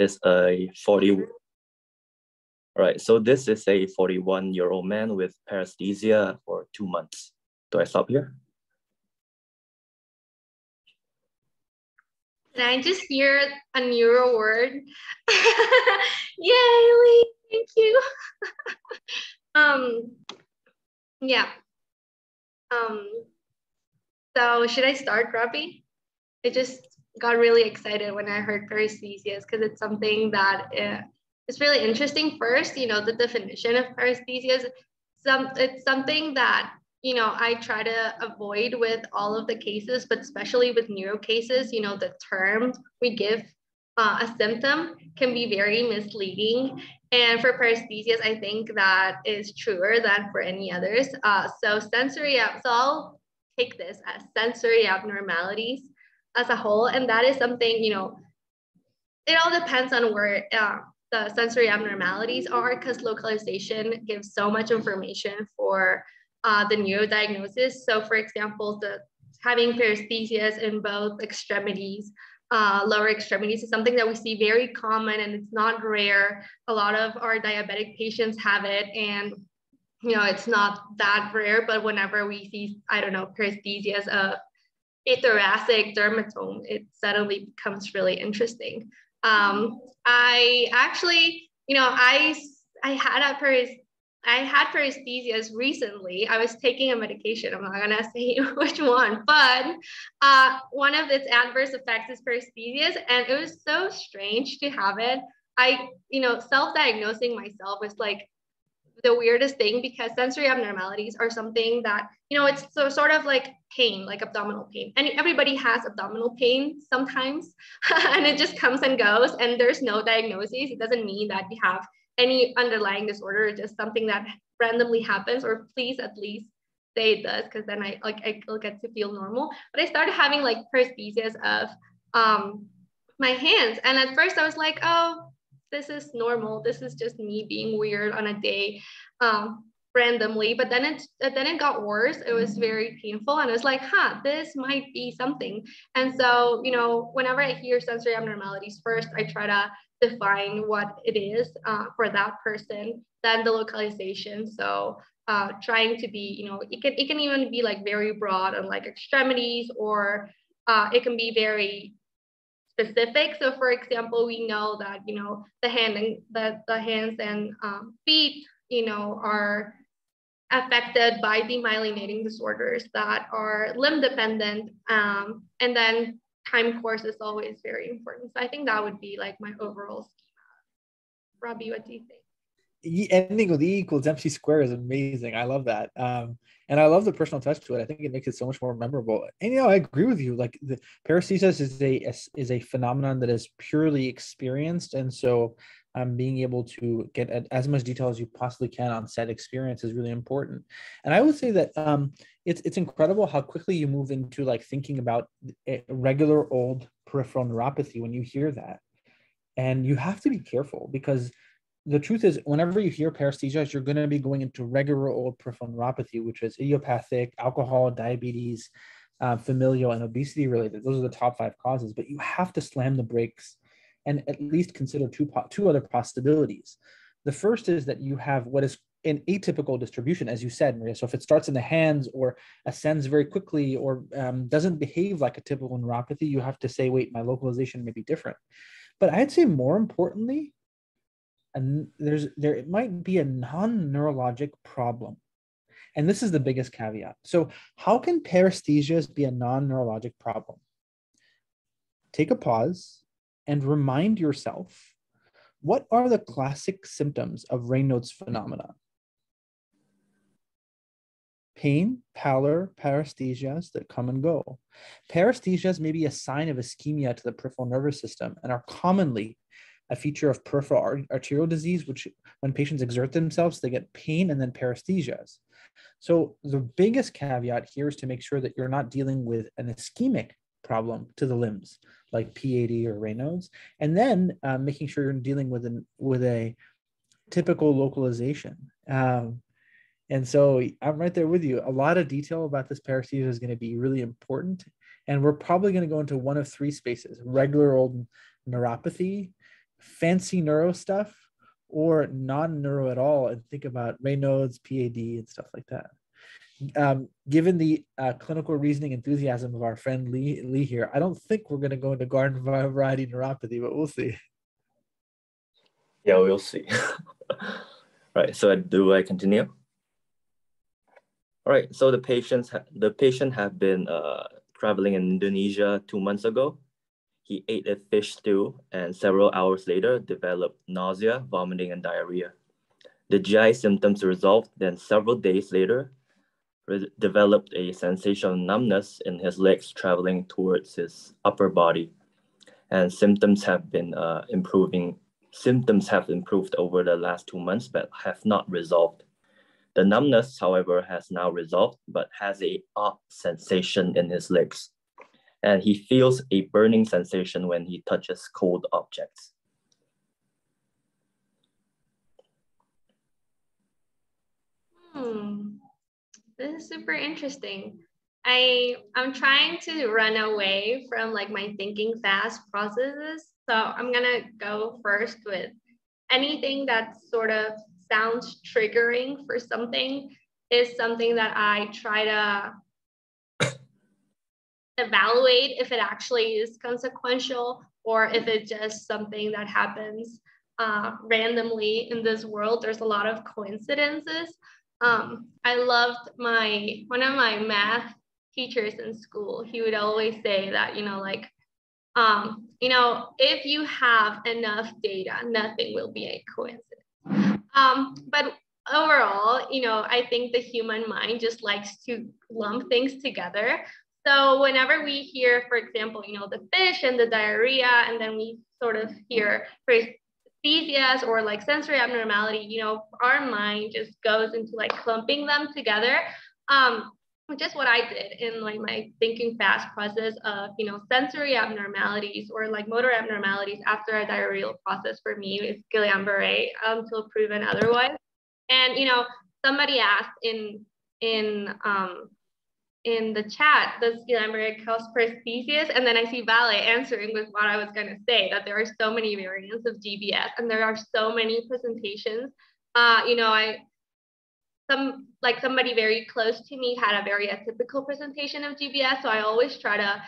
is a 40. Right, so this is a 41 year old man with paresthesia for two months. Do I stop here? Can I just hear a neuro word? Yay, Lee, thank you. um, yeah. Um, so should I start, Rabih? I just got really excited when I heard paresthesias because it's something that uh, is really interesting. First, you know, the definition of paresthesias. Some it's something that you know I try to avoid with all of the cases, but especially with neuro cases. You know, the term we give uh, a symptom can be very misleading. And for paresthesias, I think that is truer than for any others. Uh, so sensory, so I'll take this as sensory abnormalities as a whole. And that is something, you know, it all depends on where uh, the sensory abnormalities are because localization gives so much information for uh, the neurodiagnosis. So for example, the having paresthesias in both extremities, uh, lower extremities is something that we see very common and it's not rare. A lot of our diabetic patients have it and you know, it's not that rare, but whenever we see, I don't know, paresthesias of a thoracic dermatome, it suddenly becomes really interesting. Um, I actually, you know, I I had a pares I had paresthesias recently. I was taking a medication. I'm not gonna say which one, but uh, one of its adverse effects is paresthesias, and it was so strange to have it. I, you know, self-diagnosing myself was like the weirdest thing because sensory abnormalities are something that you know it's so sort of like pain like abdominal pain. And everybody has abdominal pain sometimes and it just comes and goes and there's no diagnosis. It doesn't mean that you have any underlying disorder it's just something that randomly happens or please at least say it does because then i like i'll get to feel normal. But i started having like paresthesias of um my hands. And at first i was like oh this is normal. This is just me being weird on a day um, randomly. But then it then it got worse. It was very painful, and I was like, huh, this might be something. And so, you know, whenever I hear sensory abnormalities, first I try to define what it is uh, for that person, then the localization. So uh, trying to be, you know, it can it can even be like very broad on like extremities, or uh, it can be very specific. So for example, we know that, you know, the hand and the, the hands and um, feet, you know, are affected by demyelinating disorders that are limb dependent. Um, and then time course is always very important. So I think that would be like my overall schema. Rabih, what do you think? Ending with E equals MC square is amazing. I love that. Um, and I love the personal touch to it. I think it makes it so much more memorable. And you know, I agree with you. Like the paresthesias is a is a phenomenon that is purely experienced, and so um, being able to get as much detail as you possibly can on set experience is really important. And I would say that um, it's it's incredible how quickly you move into like thinking about regular old peripheral neuropathy when you hear that, and you have to be careful because the truth is, whenever you hear paresthesias, you're going to be going into regular old peripheral neuropathy, which is idiopathic, alcohol, diabetes, uh, familial, and obesity related. Those are the top five causes. But you have to slam the brakes and at least consider two two other possibilities. The first is that you have what is an atypical distribution, as you said, Maria. So if it starts in the hands or ascends very quickly or um, doesn't behave like a typical neuropathy, you have to say, wait, my localization may be different. But I'd say more importantly, and there's there it might be a non-neurologic problem. And this is the biggest caveat. So how can paresthesias be a non-neurologic problem? Take a pause and remind yourself what are the classic symptoms of raynaud's phenomena? Pain pallor paresthesias that come and go. Paresthesias may be a sign of ischemia to the peripheral nervous system and are commonly a feature of peripheral arterial disease, which when patients exert themselves, they get pain and then paresthesias. So the biggest caveat here is to make sure that you're not dealing with an ischemic problem to the limbs, like PAD or Raynaud's, and then uh, making sure you're dealing with an with a typical localization. Um, and so I'm right there with you. A lot of detail about this paresthesia is going to be really important. And we're probably going to go into one of three spaces regular old neuropathy, fancy neuro stuff or non-neuro at all and think about Raynaud's, PAD, and stuff like that. Um, given the uh, clinical reasoning enthusiasm of our friend Lee, Lee here, I don't think we're going to go into garden variety neuropathy, but we'll see. Yeah, we'll see. right. So do I continue? All right. So the patients, the patient have been uh, traveling in Indonesia two months ago he ate a fish stew and several hours later developed nausea, vomiting, and diarrhea. The GI symptoms resolved, then several days later, developed a sensation of numbness in his legs traveling towards his upper body. And symptoms have been uh, improving. Symptoms have improved over the last two months, but have not resolved. The numbness, however, has now resolved, but has a odd sensation in his legs and he feels a burning sensation when he touches cold objects. Hmm. This is super interesting. I I'm trying to run away from like my thinking fast processes. So I'm gonna go first with anything that sort of sounds triggering for something is something that I try to evaluate if it actually is consequential or if it's just something that happens uh, randomly in this world. There's a lot of coincidences. Um, I loved my one of my math teachers in school. He would always say that you know like um, you know if you have enough data, nothing will be a coincidence. Um, but overall, you know, I think the human mind just likes to lump things together. So whenever we hear, for example, you know, the fish and the diarrhea, and then we sort of hear paresthesias or like sensory abnormality, you know, our mind just goes into like clumping them together. Um, which is what I did in like my thinking fast process of, you know, sensory abnormalities or like motor abnormalities after a diarrheal process for me is Guillain-Barré until proven otherwise. And, you know, somebody asked in, in um, in the chat, does Guillain-Barré paresthesias? And then I see Vale answering with what I was going to say, that there are so many variants of GBS and there are so many presentations. Uh, you know, I, some, like somebody very close to me had a very atypical presentation of GBS. So I always try to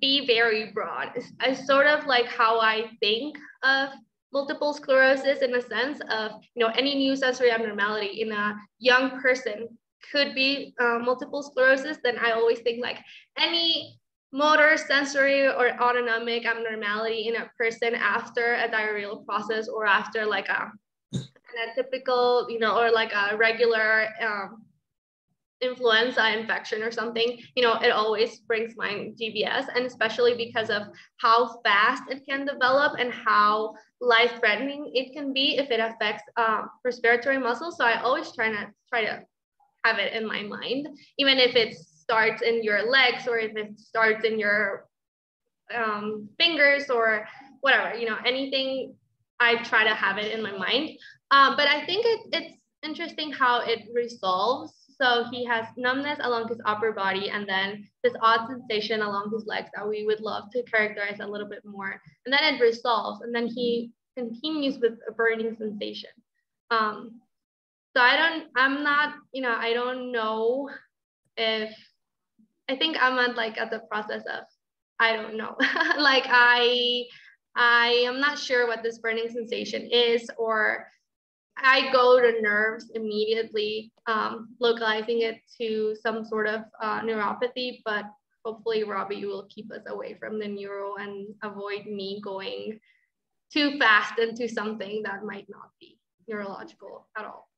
be very broad. It's, it's sort of like how I think of multiple sclerosis in a sense of, you know, any new sensory abnormality in a young person could be uh, multiple sclerosis, then I always think like any motor, sensory, or autonomic abnormality in a person after a diarrheal process or after like a, a typical, you know, or like a regular um, influenza infection or something, you know, it always brings mind GBS, and especially because of how fast it can develop and how life-threatening it can be if it affects um, respiratory muscles. So I always try to try to have it in my mind, even if it starts in your legs or if it starts in your um, fingers or whatever, you know, anything, I try to have it in my mind. Um, but I think it, it's interesting how it resolves. So he has numbness along his upper body and then this odd sensation along his legs that we would love to characterize a little bit more. And then it resolves and then he continues with a burning sensation. Um, so i don't i'm not you know i don't know if i think i'm at like at the process of i don't know. Like i i am not sure what this burning sensation is or i go to nerves immediately um, localizing it to some sort of uh, neuropathy but hopefully Rabih you will keep us away from the neuro and avoid me going too fast into something that might not be neurological at all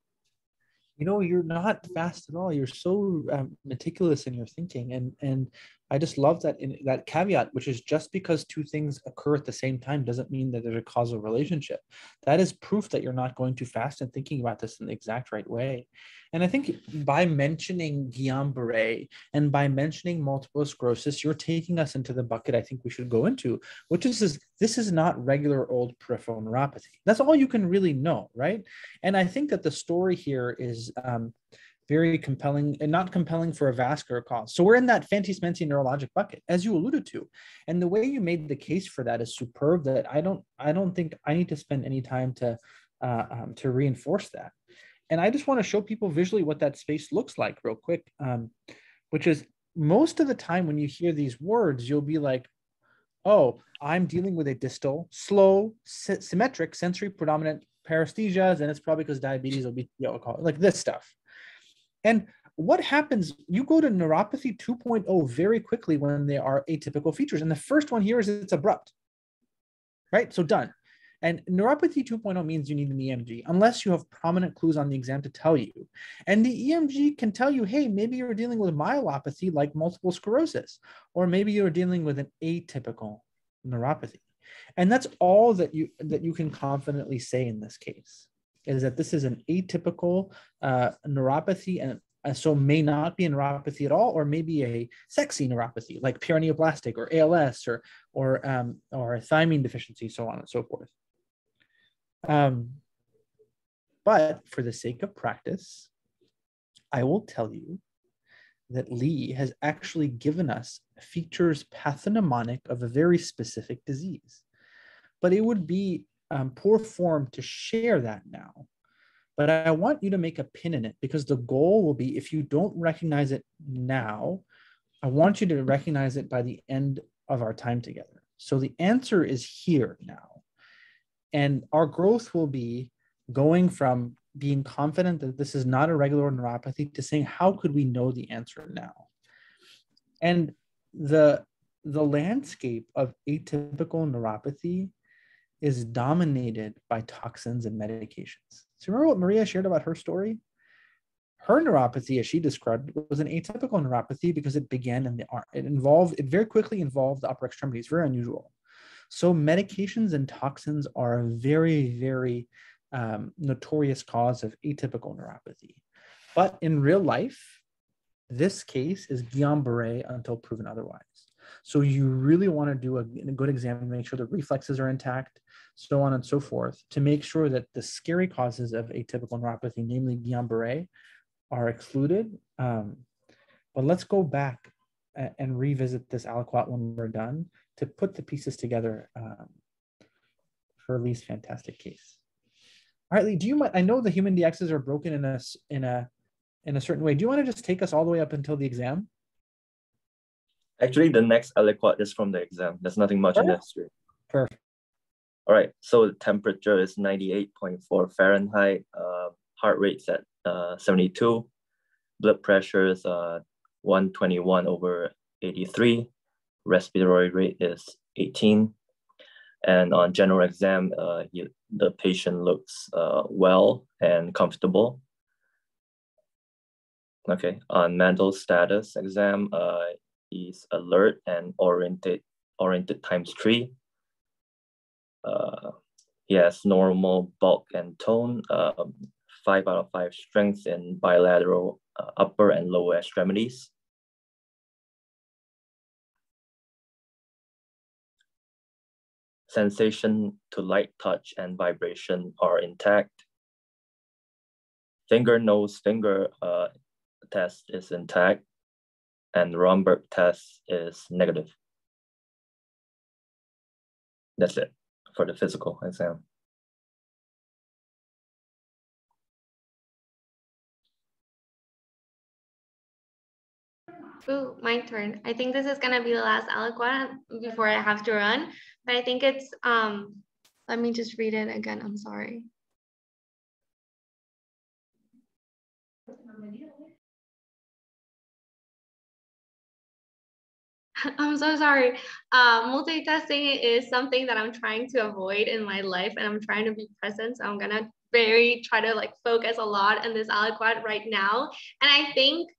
you know you're not fast at all. You're so um, meticulous in your thinking and and i just love that in that caveat which is just because two things occur at the same time doesn't mean that there's a causal relationship that is proof that you're not going too fast and thinking about this in the exact right way and I think by mentioning Guillain-Barré and by mentioning multiple sclerosis, you're taking us into the bucket I think we should go into, which is, is this is not regular old peripheral neuropathy. That's all you can really know, right? And I think that the story here is um, very compelling and not compelling for a vascular cause. So we're in that smancy neurologic bucket, as you alluded to. And the way you made the case for that is superb that I don't, I don't think I need to spend any time to, uh, um, to reinforce that. And I just want to show people visually what that space looks like real quick, um, which is most of the time when you hear these words, you'll be like, oh, I'm dealing with a distal, slow, sy- symmetric, sensory predominant paresthesias, and it's probably because diabetes, obesity, alcohol, like this stuff. And what happens? You go to neuropathy 2.0 very quickly when there are atypical features. And the first one here is it's abrupt, right? So done. And neuropathy 2.0 means you need an EMG, unless you have prominent clues on the exam to tell you. And the EMG can tell you, hey, maybe you're dealing with myelopathy like multiple sclerosis, or maybe you're dealing with an atypical neuropathy. And that's all that you that you can confidently say in this case is that this is an atypical uh, neuropathy and uh, so may not be a neuropathy at all, or maybe a sexy neuropathy like paraneoplastic or ALS or or um, or thiamine deficiency, so on and so forth. Um, but for the sake of practice, I will tell you that Lee has actually given us features pathognomonic of a very specific disease. But it would be um, poor form to share that now. But I want you to make a pin in it because the goal will be if you don't recognize it now, I want you to recognize it by the end of our time together. So the answer is here now. And our growth will be going from being confident that this is not a regular neuropathy to saying, how could we know the answer now? And the, the landscape of atypical neuropathy is dominated by toxins and medications. So remember what Maria shared about her story? Her neuropathy, as she described, was an atypical neuropathy because it began in the arm. It involved, it very quickly involved the upper extremities, very unusual. So medications and toxins are a very, very um, notorious cause of atypical neuropathy. But in real life, this case is Guillain-Barré until proven otherwise. So you really want to do a, a good exam and make sure the reflexes are intact, so on and so forth, to make sure that the scary causes of atypical neuropathy, namely Guillain-Barré, are excluded. Um, but let's go back and revisit this aliquot when we're done to put the pieces together um, for Lee's fantastic case. All right, Lee, do you mind? I know the human DXs are broken in a in a in a certain way. Do you want to just take us all the way up until the exam? Actually, the next aliquot is from the exam. There's nothing much in the history. Perfect. All right, so the temperature is 98.4 Fahrenheit, uh, heart rate's at uh, 72, blood pressure is uh, 121 over 83, respiratory rate is 18, and on general exam, uh, he, the patient looks uh, well and comfortable. Okay, on mental status exam, uh, he's alert and oriented, oriented times three. Uh, he has normal bulk and tone, um, five out of five strength in bilateral uh, upper and lower extremities. Sensation to light touch and vibration are intact. Finger, nose, finger uh, test is intact and Romberg test is negative. That's it for the physical exam. Ooh, my turn. I think this is gonna be the last aliquot before I have to run, but I think it's, um, let me just read it again, I'm sorry. I'm so sorry. Uh, multitasking is something that I'm trying to avoid in my life and I'm trying to be present. So I'm gonna very try to like focus a lot on this aliquot right now. And I think,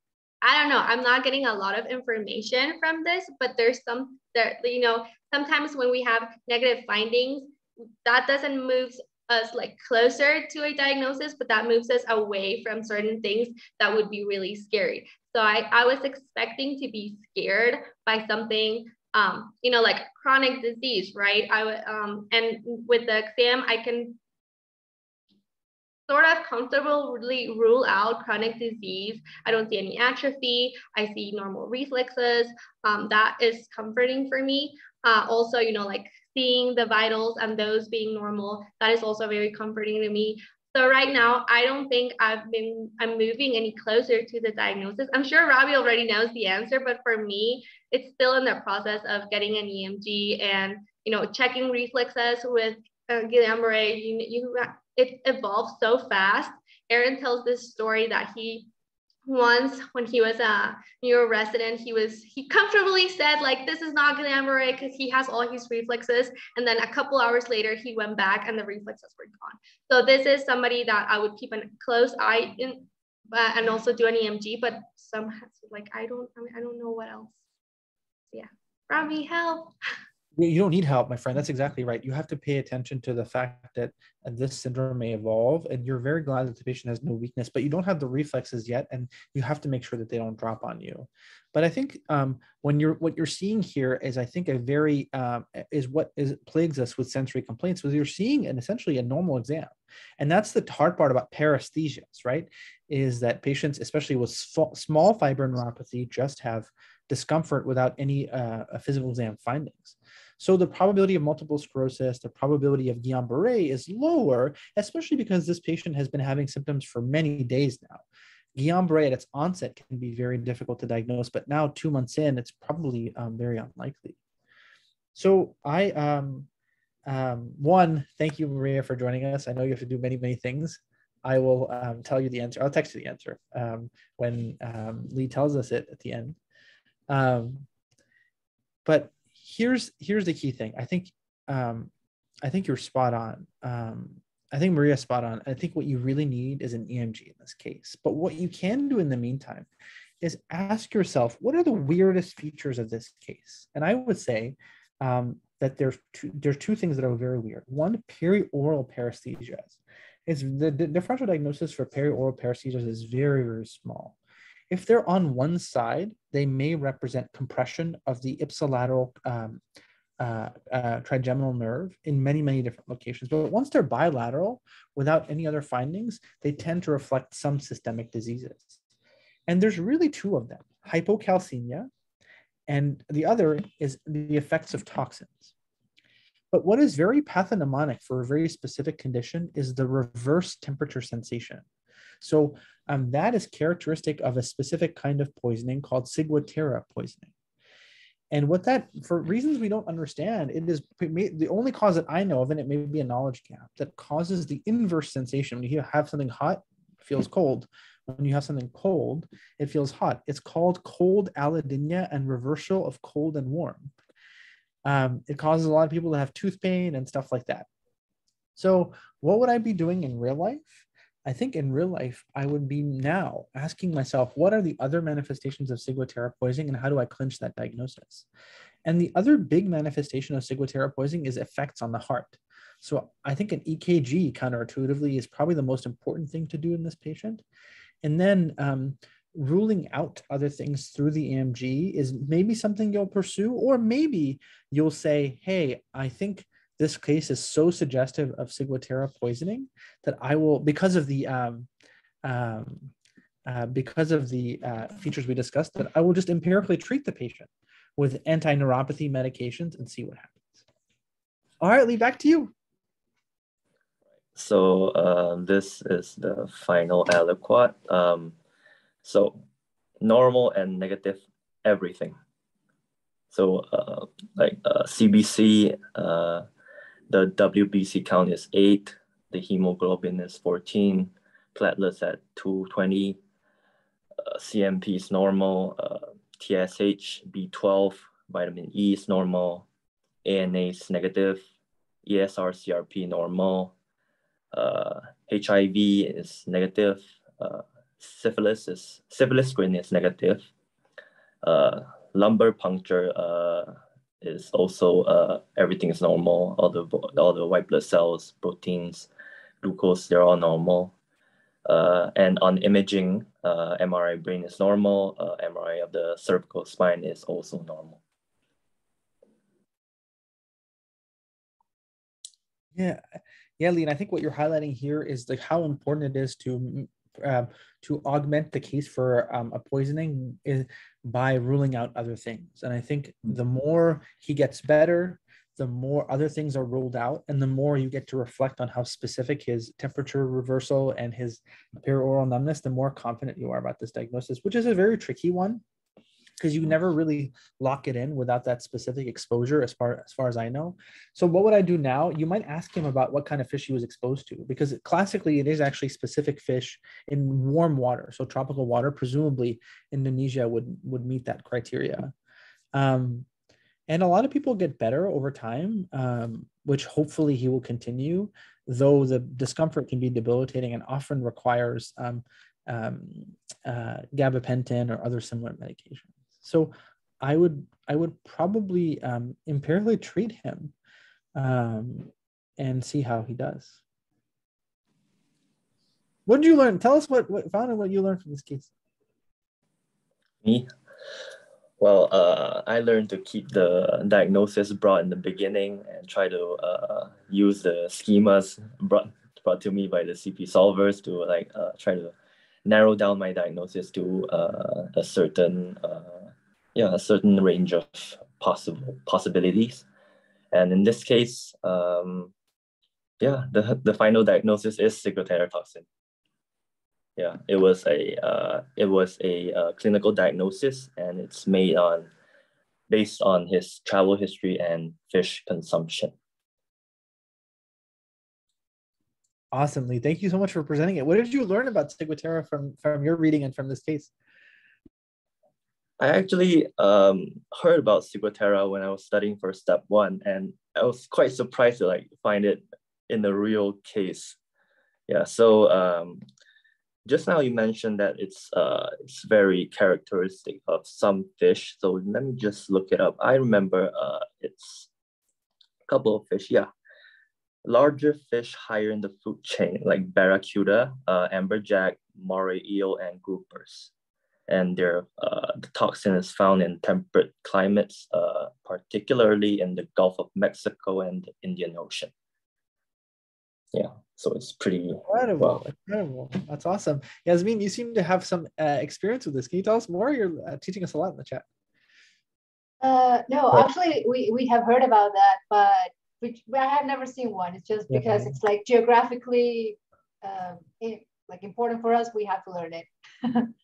I don't know, I'm not getting a lot of information from this, but there's some there, you know, sometimes when we have negative findings, that doesn't move us like closer to a diagnosis, but that moves us away from certain things that would be really scary. So I, I was expecting to be scared by something, um, you know, like chronic disease, right? I um, and with the exam, I can sort of comfortably rule out chronic disease. I don't see any atrophy. I see normal reflexes. Um, that is comforting for me. Uh, also, you know, like seeing the vitals and those being normal, that is also very comforting to me. So right now, I don't think I've been, I'm moving any closer to the diagnosis. I'm sure Rabih already knows the answer, but for me, it's still in the process of getting an EMG and, you know, checking reflexes with uh, Guillain-Barré. You, you, it evolves so fast. Aaron tells this story that he once when he was a neuro resident, he was he comfortably said like this is not Guillain-Barré because he has all his reflexes. And then a couple hours later, he went back and the reflexes were gone. So this is somebody that I would keep a close eye in, uh, and also do an EMG. But some like I don't I don't know what else. Yeah, Rami, help. you don't need help my friend. That's exactly right. You have to pay attention to the fact that this syndrome may evolve and you're very glad that the patient has no weakness but you don't have the reflexes yet and you have to make sure that they don't drop on you. But i think um, when you're what you're seeing here is i think a very um, is what is plagues us with sensory complaints was you're seeing an essentially a normal exam. And that's the hard part about paresthesias right? Is that patients especially with small fiber neuropathy just have discomfort without any uh, physical exam findings so the probability of multiple sclerosis, the probability of Guillain-Barré is lower, especially because this patient has been having symptoms for many days now. Guillain-Barré at its onset can be very difficult to diagnose, but now two months in, it's probably um, very unlikely. So I, um, um, one, thank you, Maria, for joining us. I know you have to do many, many things. I will um, tell you the answer. I'll text you the answer um, when um, Lee tells us it at the end. Um, but here's here's the key thing. I think um, I think you're spot on. Um, I think Maria's spot on. I think what you really need is an EMG in this case. But what you can do in the meantime is ask yourself, what are the weirdest features of this case? And I would say um, that there's two, there's two things that are very weird. One, perioral paresthesias. Is the, the differential diagnosis for perioral paresthesias is very very small. If they're on one side, they may represent compression of the ipsilateral um, uh, uh, trigeminal nerve in many, many different locations. But once they're bilateral, without any other findings, they tend to reflect some systemic diseases. And there's really two of them, hypocalcemia, and the other is the effects of toxins. But what is very pathognomonic for a very specific condition is the reverse temperature sensation. So um, that is characteristic of a specific kind of poisoning called ciguatera poisoning. And what that, for reasons we don't understand, it is the only cause that I know of, and it may be a knowledge gap, that causes the inverse sensation. When you have something hot, feels cold. When you have something cold, it feels hot. It's called cold allodynia and reversal of cold and warm. Um, it causes a lot of people to have tooth pain and stuff like that. So, what would I be doing in real life? I think in real life, I would be now asking myself, what are the other manifestations of ciguatera poisoning and how do I clinch that diagnosis? And the other big manifestation of ciguatera poisoning is effects on the heart. So I think an EKG counterintuitively is probably the most important thing to do in this patient. And then um, ruling out other things through the EMG is maybe something you'll pursue, or maybe you'll say, hey, I think this case is so suggestive of ciguatera poisoning that I will, because of the um, um, uh, because of the uh, features we discussed, that I will just empirically treat the patient with anti-neuropathy medications and see what happens. All right, Lee, back to you. So uh, this is the final aliquot. Um, so normal and negative everything. So uh, like uh, CBC, the WBC count is eight, the hemoglobin is 14, platelets at 220, uh, CMP is normal, uh, TSH, B12, vitamin E is normal, ANA is negative, ESR, CRP normal, uh, HIV is negative, uh, syphilis is syphilis screen is negative, uh, lumbar puncture uh, is also uh, everything is normal. All the all the white blood cells, proteins, glucose, they're all normal. Uh, and on imaging, uh, MRI brain is normal. Uh, MRI of the cervical spine is also normal. Yeah, Yeah, Lee, and I think what you're highlighting here is like how important it is to um, to augment the case for um, a poisoning is by ruling out other things. And I think mm. the more he gets better, the more other things are ruled out, and the more you get to reflect on how specific his temperature reversal and his perioral numbness, the more confident you are about this diagnosis, which is a very tricky one because you never really lock it in without that specific exposure as far as far as I know. So what would I do now? You might ask him about what kind of fish he was exposed to because classically it is actually specific fish in warm water. So tropical water, presumably Indonesia would would meet that criteria. Um, and a lot of people get better over time, um, which hopefully he will continue, though the discomfort can be debilitating and often requires um, um, uh, gabapentin or other similar medications. So I would I would probably um, empirically treat him um, and see how he does. What did you learn? Tell us what what found what you learned from this case. Me, well, uh, I learned to keep the diagnosis broad in the beginning and try to uh, use the schemas brought brought to me by the CP solvers to like uh, try to narrow down my diagnosis to uh, a certain uh, yeah, a certain range of possible possibilities. And in this case, um, yeah, the, the final diagnosis is ciguatera toxin. Yeah, it was a uh, it was a uh, clinical diagnosis, and it's made on based on his travel history and fish consumption. Awesomely, thank you so much for presenting it. What did you learn about ciguatera from from your reading and from this case? I actually um, heard about Ciguatera when I was studying for step one, and I was quite surprised to like find it in the real case. Yeah, so um, just now you mentioned that it's uh, it's very characteristic of some fish. So let me just look it up. I remember uh, it's a couple of fish. Yeah, larger fish higher in the food chain like barracuda, uh, amberjack, moray eel, and groupers and their uh, the toxin is found in temperate climates, uh, particularly in the Gulf of Mexico and the Indian Ocean. Yeah, so it's pretty incredible. Well. Incredible. That's awesome. Yasmin, you seem to have some uh, experience with this. Can you tell us more? You're uh, teaching us a lot in the chat. Uh, no, actually, we, we have heard about that, but which I have never seen one. It's just because yeah. it's like geographically um, it, like important for us. We have to learn it.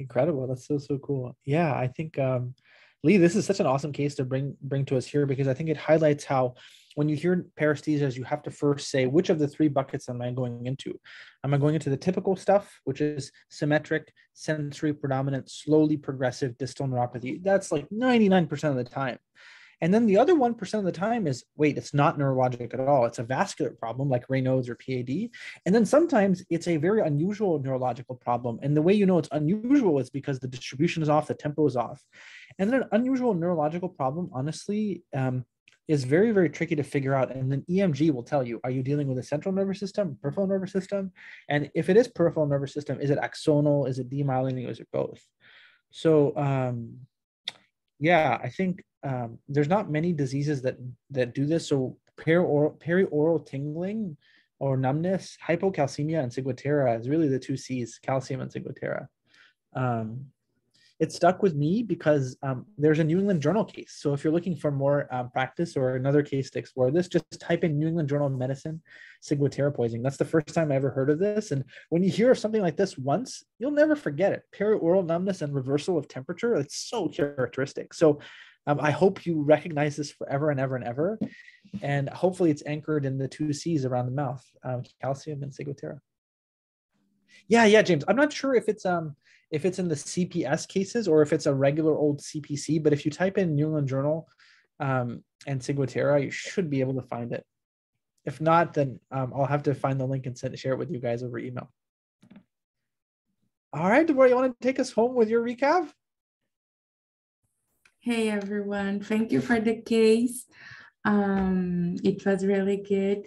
Incredible. That's so so cool. Yeah, I think um Lee, this is such an awesome case to bring bring to us here because I think it highlights how when you hear paresthesias, you have to first say which of the three buckets am I going into? Am I going into the typical stuff, which is symmetric, sensory predominant, slowly progressive distal neuropathy? That's like 99% of the time. And then the other 1% of the time is wait, it's not neurologic at all. It's a vascular problem like Raynaud's or PAD. And then sometimes it's a very unusual neurological problem. And the way you know it's unusual is because the distribution is off, the tempo is off. And then an unusual neurological problem, honestly, um, is very, very tricky to figure out. And then EMG will tell you, are you dealing with a central nervous system, peripheral nervous system? And if it is peripheral nervous system, is it axonal? Is it demyelinating? Is it both? So um, yeah, I think um, there's not many diseases that that do this. So perioral tingling or numbness, hypocalcemia, and ciguatera is really the two C's: calcium and ciguatera. Um, it stuck with me because um, there's a New England Journal case. So if you're looking for more um, practice or another case to explore this, just type in New England Journal of Medicine, ciguatera poisoning. That's the first time I ever heard of this. And when you hear of something like this once, you'll never forget it. Perioral numbness and reversal of temperature, it's so characteristic. So um, I hope you recognize this forever and ever and ever. And hopefully it's anchored in the two C's around the mouth, um, calcium and ciguatera. Yeah, yeah, James. I'm not sure if it's um if it's in the CPS cases or if it's a regular old CPC, but if you type in New England Journal um, and ciguatera, you should be able to find it. If not, then um, I'll have to find the link and send, share it with you guys over email. All right, Deborah, you want to take us home with your recap? Hey everyone, thank you for the case. Um, it was really good.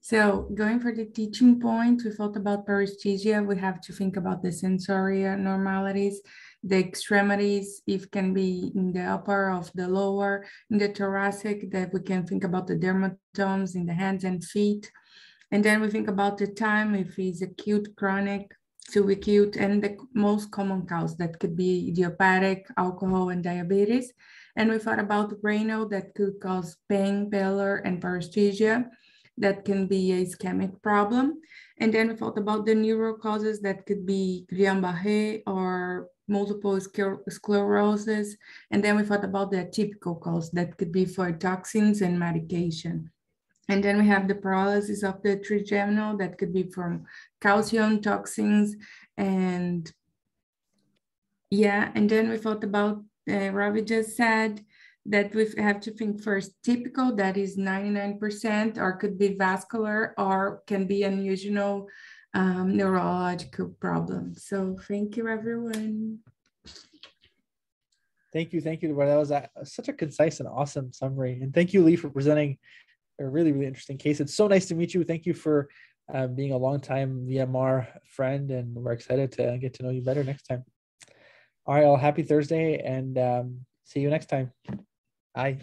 So going for the teaching point, we thought about paresthesia. We have to think about the sensory abnormalities, the extremities, if can be in the upper of the lower, in the thoracic, that we can think about the dermatomes in the hands and feet. And then we think about the time, if it's acute, chronic, subacute, and the most common cause that could be idiopathic, alcohol, and diabetes. And we thought about the Raynaud that could cause pain, pallor, and paresthesia. That can be a ischemic problem. And then we thought about the neuro causes that could be Guillain-Barré or multiple sclerosis. And then we thought about the typical cause that could be for toxins and medication. And then we have the paralysis of the trigeminal that could be from calcium toxins and yeah, and then we thought about, uh, Ravi just said that we have to think first typical, that is 99%, or could be vascular, or can be unusual um, neurological problem. So thank you, everyone. Thank you, thank you. That was a, such a concise and awesome summary. And thank you, Lee, for presenting a really, really interesting case. It's so nice to meet you. Thank you for uh, being a long-time VMR friend, and we're excited to get to know you better next time. All right, all happy Thursday, and um, see you next time. Bye.